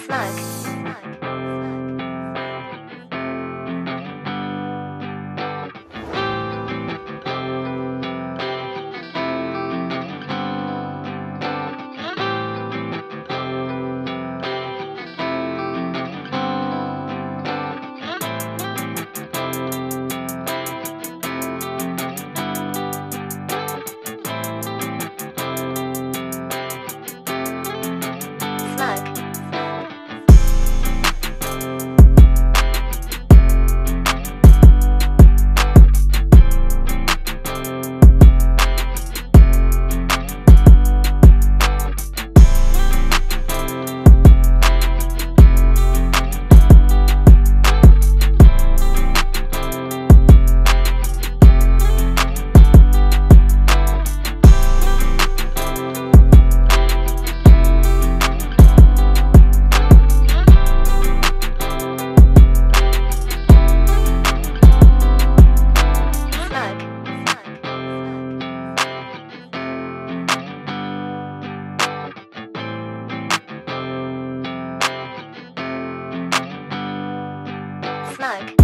flags. Mark.